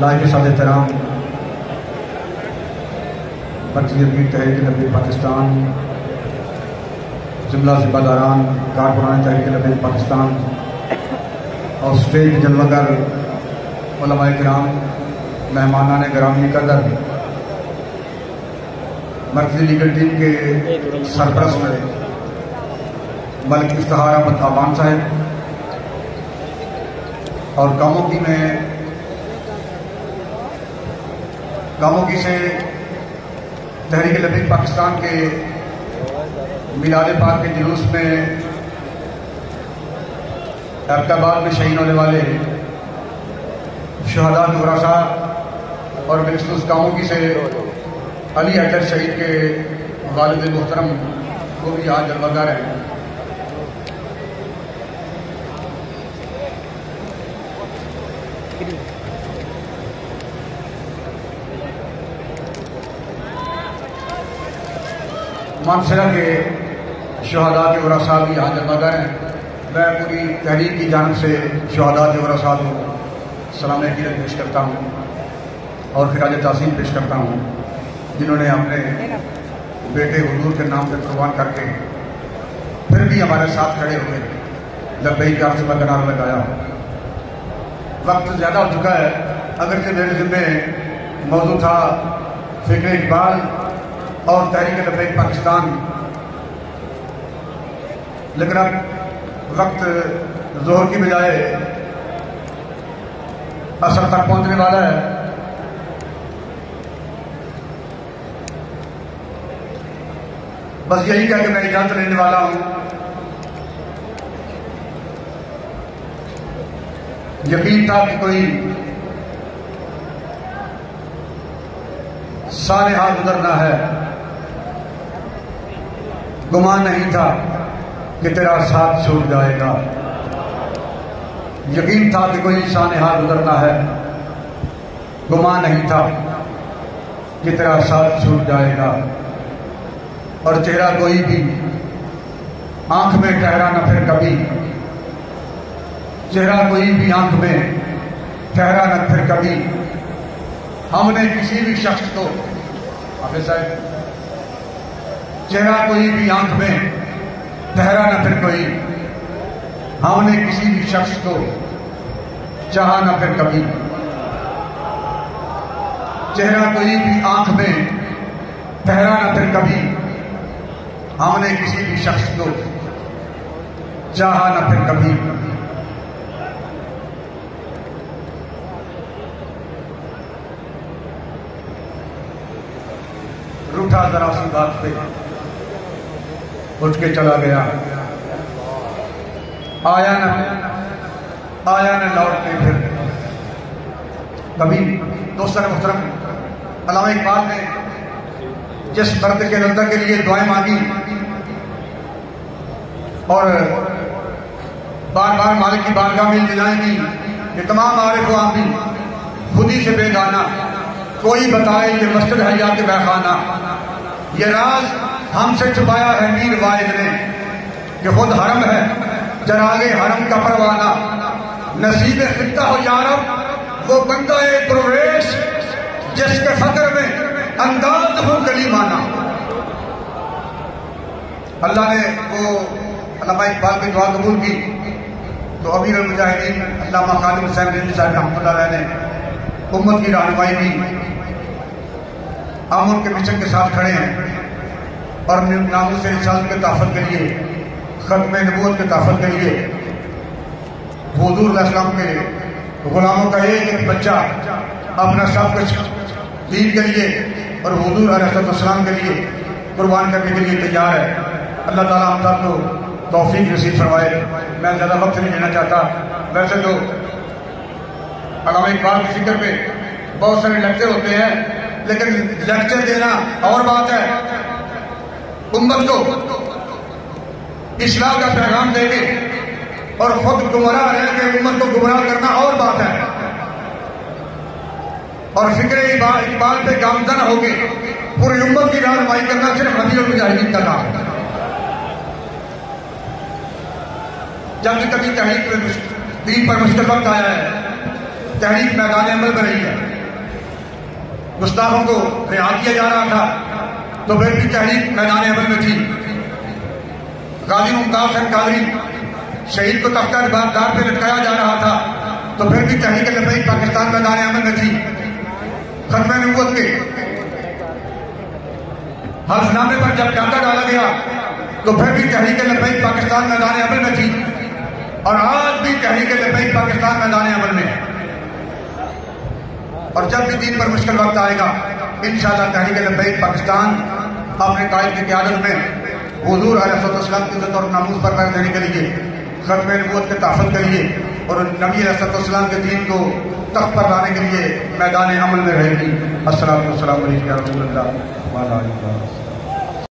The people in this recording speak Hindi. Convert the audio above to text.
लाइक साद तराम। अमीर तहरीक नबी पाकिस्तान। जुमला जिम्मेदारान कारकुनान तहरीक नबी पाकिस्तान। और स्टेज जलवागर कराम मेहमाना ने ग्रामी कदर मरकजी लीगल टीम के सरप्रस्त मलिक इफ्तार अहमद खाबान साहब। और कामोकी में कामोकी से तहरीक लबीक पाकिस्तान के मिलाद पाक के जुलूस में अहमदाबाद में शहीद होने वाले शहदा साहब और बिलखसूस कामोकी से अली अटर शहीद के वालद मोहतरम वो भी यहाँ जलवादार हैं। मानसरा के शहदा के वरासा भी यहाँ जमागर हैं। मैं पूरी तहरीक की जानब से शहदा के वरासा को सलाम की पेश करता हूँ और खराज तहसीन पेश करता हूँ, जिन्होंने अपने बेटे हजूर के नाम पर कुर्बान करके फिर भी हमारे साथ खड़े हुए लब्बई कार से बरकरार लगाया। वक्त ज़्यादा हो चुका है। अगर से मेरे जिम्मे मौजूद था फ़िक्र इकबाल और तहरीक लबैक पाकिस्तान। लेकिन अब वक्त जोहर की बजाय असर तक पहुँचने वाला है। बस यही कह के मैं इजाज़त लेने वाला हूँ यकीन था कि कोई सारे हाथ गुजरना है। गुमान नहीं था कि तेरा साथ छूट जाएगा। यकीन था कि कोई इंसान हाथ गुजरना है। गुमान नहीं था कि तेरा साथ छूट जाएगा। और चेहरा कोई भी आँख में ठहरा न फिर कभी। चेहरा कोई भी आँख में ठहरा न फिर कभी। हमने किसी भी शख्स को हाफिज साहब चेहरा कोई भी आँख में ठहरा न फिर कोई। हमने किसी भी शख्स को चाहा न फिर कभी। चेहरा कोई भी आँख में ठहरा न फिर कभी। हमने किसी भी शख्स को चाहा न फिर कभी। रूठा जरा सी बात उठ के चला गया। आया न आया न लौट के फिर। कभी दोस्तों मुहतरम अलामा इकबाल ने जिस दर्द के नंदा के लिए दुआएँ मांगी, और बार बार मालिक की बारगाह में दिलाएँ की ये तमाम आरिफ आमी खुदी से बेगाना, कोई बताए ये मस्जिद है या कि ये राज हमसे छुपाया है मीर वाहिद ने, कि खुद हरम है जरागे हरम का परवाना। नसीब खिता हो यारब वो बंदा है प्रवेश, जिसके फकर में अंदाज हो गली माना। अल्लाह ने वो, अल्लाह इकबाल की दुआ कबूल की। तो अमीर मुजाहिदीन अल्लाह खालिद हुसैन साहब रहमत ने उम्मत की रहनुमाई की। हम उनके मिशन के साथ खड़े हैं। और नामों से इंसान के ताफत के लिए खत्म नबूत के ताफत के लिए, हजूर के गुलामों का एक एक बच्चा अपना सब कुछ दीन के लिए और हजूर अलैहिस्सलाम के लिए कुर्बान करने के लिए तैयार है। अल्लाह ताला हम सबको तोफीक नसीब फरमाए। मैं ज़्यादा वक्त नहीं लेना चाहता। वैसे तो अलामा इकबाल की फ़िक्र पे बहुत सारे लेक्चर होते हैं, लेकिन लेक्चर देना और बात है। उम्मत को इस्लाम का पैगाम देंगे और खुद गुमराह रह के उम्मत को गुमराह करना और बात है। और फ़िक्र इकबाल पे गामजन हो गए पूरी उम्मत की रहनुमाई करना सिर्फ़ और मुजाहिदीन का काम। जब भी कभी तहरीक दीन पर मुश्किल वक्त आया है। तहरीक मैदान अमल में रही है। गुस्ताखों को रिहा किया जा रहा था। तो फिर भी तहरीक मैदान अमल में थी। गाजी मुमताज़ हसन कादरी, शहीद को तख्ता दार पे लटकाया जा रहा था तो फिर भी तहरीक लबई पाकिस्तान मैदान अमल में थी। खत्म नबूत के हल्फनामे पर जब डाका डाला गया तो फिर भी तहरीक लबई पाकिस्तान मैदान अमल में थी, और आज भी तहरीक लबई पाकिस्तान मैदान अमल में। और जब भी दिन पर मुश्किल वक्त आएगा इन तहरीक लबई पाकिस्तान अपने कायद की क्यादत में हजूर अलैहिस्सलाम की इज़्ज़त और नामूस पर कर देने के लिए, खत्म नबूत के तहफ़ के लिए और नबी अलैहिस्सलाम के दीन को तख्त पर लाने के लिए मैदान अमल में रहेगी। असल रसूल